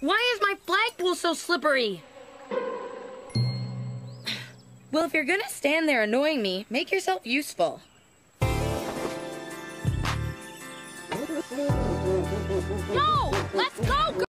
Why is my flagpole so slippery? Well, if you're gonna stand there annoying me, make yourself useful. No! Let's go,